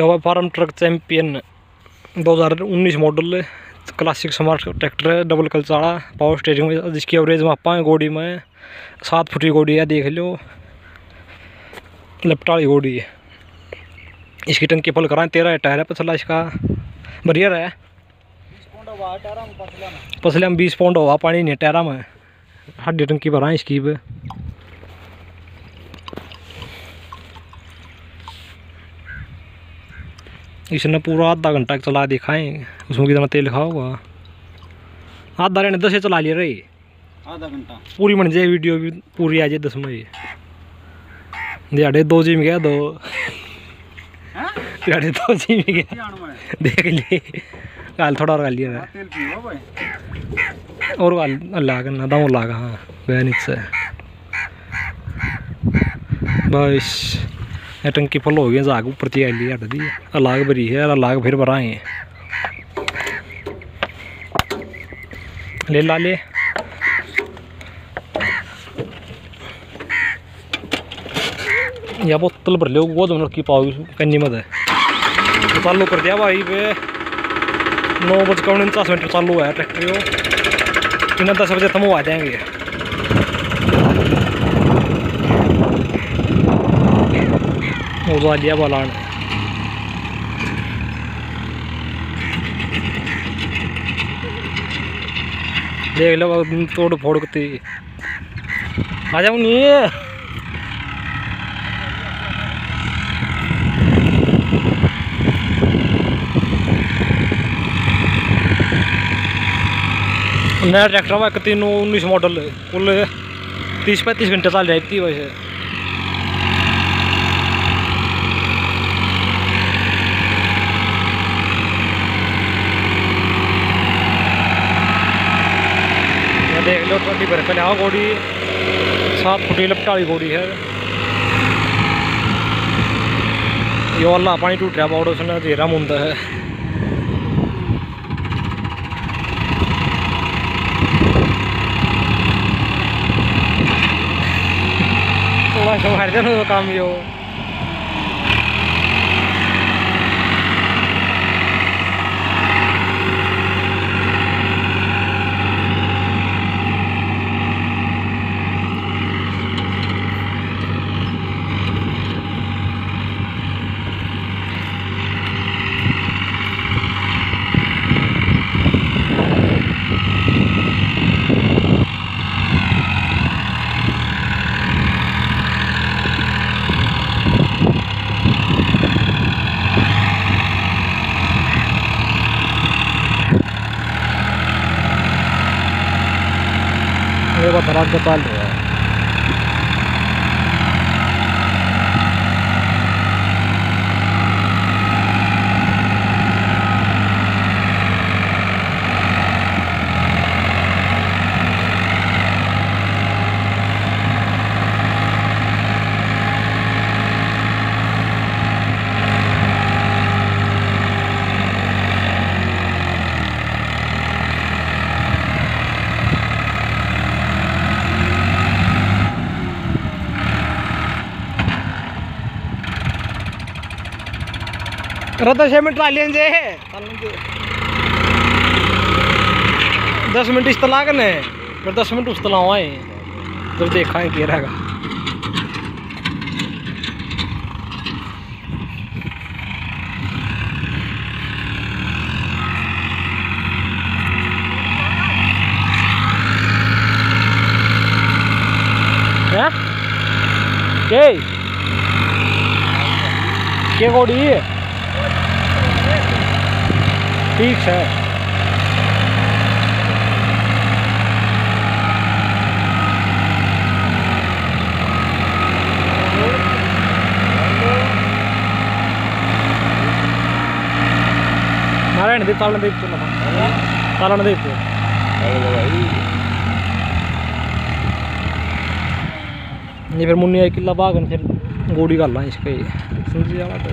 हुआ farm truck champion 2019 model classic smart tractor है double कल चाड़ा पावर स्टेरिंग में जिसकी एवरेज मापा है गोडी में सात फुटी गोडी है, देख लो। लपटाड़ी गोडी है। इसकी टंकी फल कराएँ तेरह टायर है पसला इसका। बढ़िया है। पसले में बीस पाउंड हुआ पानी नहीं, टायरा में। हड्डी टंकी भरा इसकी भी। इसने पूरा आधा घंटा चला दिखाएँ उसमें कितना तेल खाओगा आधा रहने दस चला लिया रही आधा घंटा। पूरी बन जाए वीडियो भी पूरी आ जाए दस में। दिहाड़े दो जी में गया दो। दिहाड़े दो जी में गया। देख लिए गाल थोड़ा और गाल लिया हाँ, पियो भाई। और अल्लाह करना दम लागा हाँ। गया नीचे बस। टंकी फुल हो गई जाग ऊपर ती आई हट दी अलाग भरी है अलाग फिर भराए ले ला ले या बोतल भर लो वो तुम रखी पाओगी कन्नी मत चालू कर दिया भाई पे नौ बज कर उनचास मिनट चालू है ट्रैक्टर को इन्हें दस बजे तम आ जाएँगे वो लिया बालान देख लो तोड़ फोड़ कती आ जाओ नहीं नया ट्रैक्टर हुआ एक तीन उन्नीस मॉडल, कुल तीस पैंतीस घंटे चल जाती वैसे। पहले आओ गोड़ी। सात गोड़ी है। ये वाला पानी टूट रहा बाउड उसने घेरा मुंदा है। थोड़ा सा मार देना तो काम यो ये। बता रहा पाल रहा छः मिनट ला जे। दस मिनट इस तला कने फिर दस मिनट उस तला आए। फिर देखा है हैं? के? के गोड़ी? है ठीक है। നാരായണ ദീപ് താളന ദീപ് താളന ദീപ് ये फिर मुन्नी किला भागन फिर गोड़ी कर ला इसके समझी जाना तो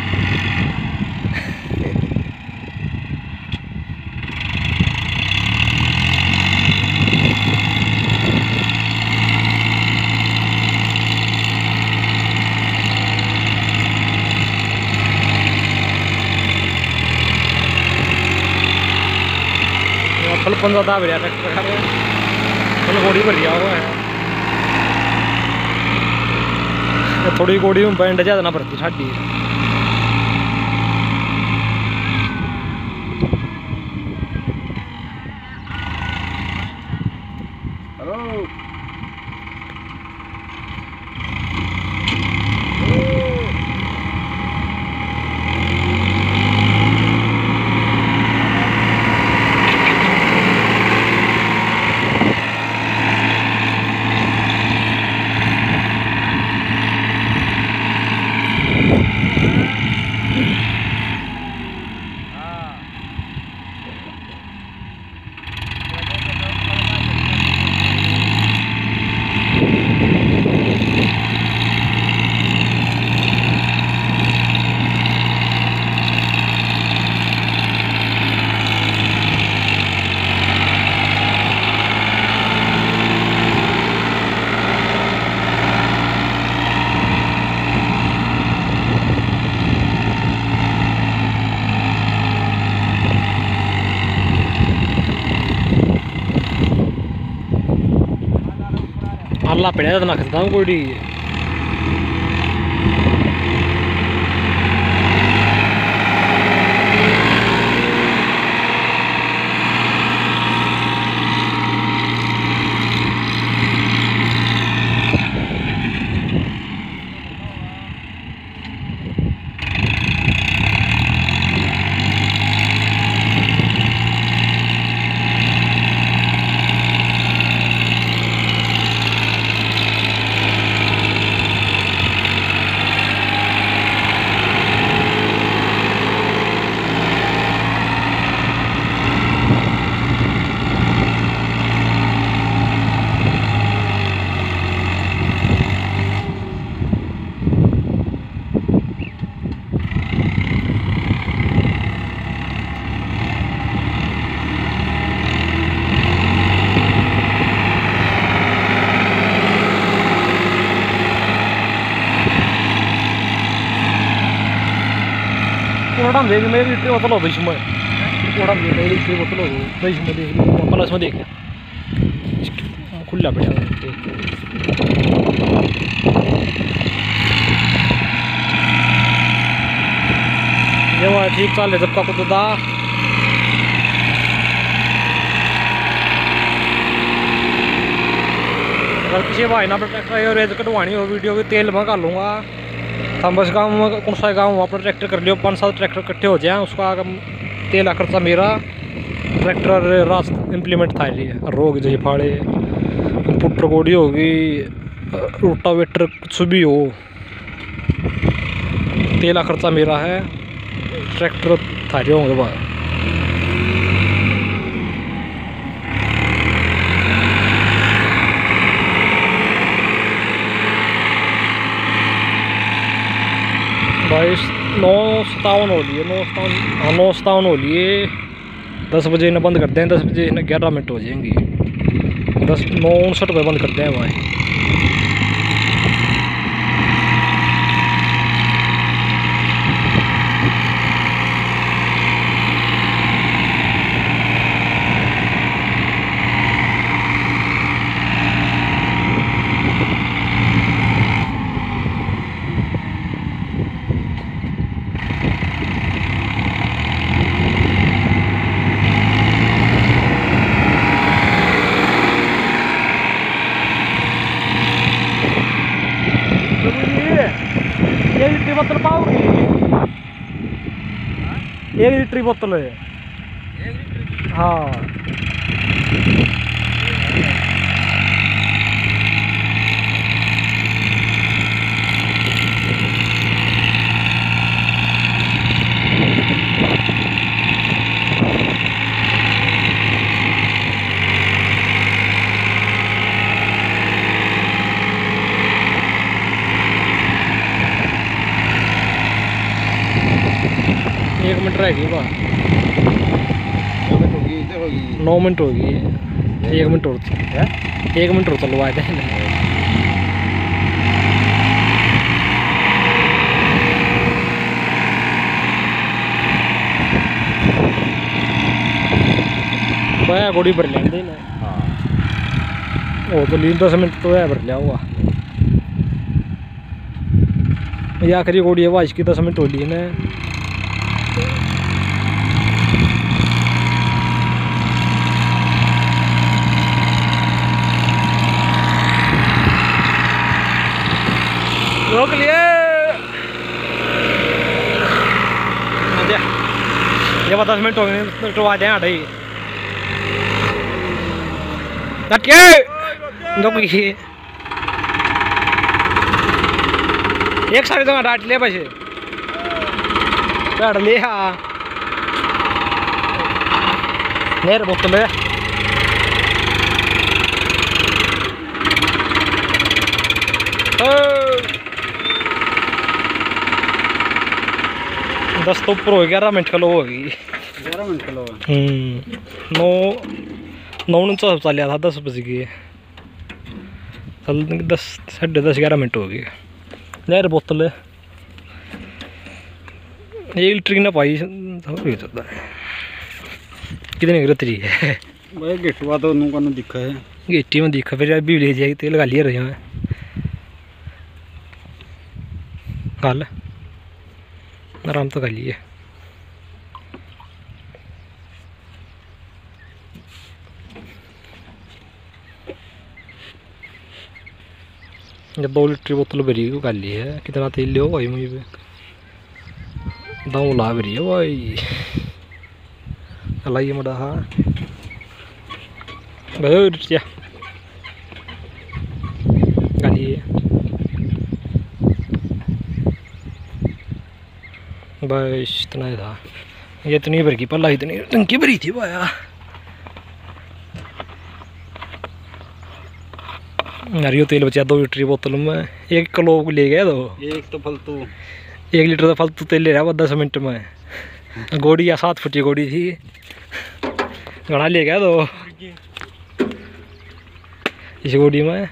फल पंद्रह दा भरिया ट्रैक्टर खा फल गोड़ी भरिया हुआ है थोड़ी गोड़ी में बैंड ज़्यादा भरती साडी अल्लाह पड़िया तो नखदा गोड़ी कोड़ा देख मेरी इतनी बोतल हो गई इसमें कोड़ा देख मेरी इतनी बोतल भाई इसमें देख बोतल इसमें देख। खुला है ये वो ठीक चाल है जब का कुछ दा। अगर किसी भाई ना अपना ट्रैक्टर रेज कटवानी हो वीडियो की तेल मैं कर लूँगा। हम बस गाँव में कौन सा गाँव वहाँ पर ट्रैक्टर कर लियो पाँच सात ट्रैक्टर इकट्ठे हो जाए उसका तेल आकर मेरा ट्रैक्टर रास इम्प्लीमेंट था लिए रोग जैसे फाड़े कंप्यूटर गोड़ी होगी रोटावेटर कुछ भी हो तेला खर्चा मेरा है ट्रैक्टर थारे होंगे बाहर भाई नौ सतावन हो लिए, नौ सतावन हाँ नौ सतावन हो लिए। दस बजे इन्हें बंद करते हैं दस बजे इन्हें ग्यारह मिनट हो जाएँगी। दस, नौ उनसठ पे बंद करते हैं भाई। एक लीटर की बोतल है हाँ होगी नौ मिनट हो गई है एक मिनट और है एक मिनट और चलवा दे मैं गोड़ी भर ना हाँ वो तो लीन दस मिनट तो है भर लिया हुआ ये आखिरी गोड़ी है वो आज की दस मिनट हो ली ना रोक लिए हाँ जी। बस दस मिनट हो गए तो अढ़ाई Takie! Doki. एक साडे दोन आटले पाहिजे काढले हा नाही रे बघतो लय दस तो ऊपर हो गया मिनट का लो होगी लोग नौ नौ उनचास चालिया था दस बज गए चल दस साढ़े दस ग्यारह मिनट हो गए यार बोतल है एक लीटर ना पाई हो गई तो कितने रतरी है? भाई गेटवा तो उन्होंने कौन दिखा है. गेटी में देखा फिर अभी ले जाएगी तेल गाली रही मैं. गल. आराम तो गाली है. जब दो लीटर बोतल भरी को गाली है। कितना तेल लियो भाई मुझे? पे दाऊ ला भरी है भाई। लाइए मड़ा। हाँ बहुत या गाली है। बस इतना ही था। ये इतनी भर की पल्ला इतनी टंकी भरी थी भाया नारियो तेल बचा दो लीटर की बोतल। में एक किलो ले गया तो एक तो फालतू। एक लीटर का फालतू तेल ले रहा वो दस मिनट में। गोड़ी या सात फुटी गोड़ी थी। घना ले गया दो। इस गोड़ी में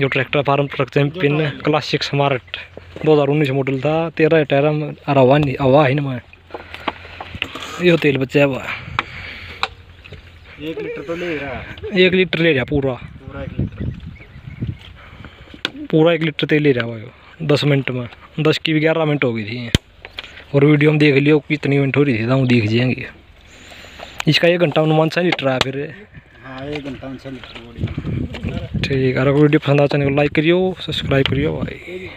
जो tractor farm truck champion classic smart 2019 model था। तेरह टायर में हवा नहीं हवा ही मैं यो तेल बचा है वो एक लीटर तो ले रहा। एक लीटर ले रहा पूरा। पूरा एक लीटर। पूरा एक लीटर तेल ले रहा भाई। दस मिनट में। दस की भी ग्यारह मिनट हो गई थी। और वीडियो में देख लियो कितनी मिनट हो रही थी तो देख जाएँगे। इसका एक घंटा अनुमान छः लीटर आया फिर। हाँ एक घंटा ठीक है अगर वीडियो पसंद आ चाहिए लाइक करियो सब्सक्राइब करियो भाई।